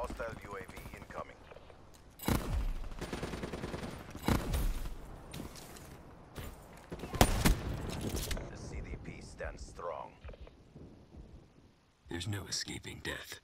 Hostile UAV incoming. The CDP stands strong. There's no escaping death.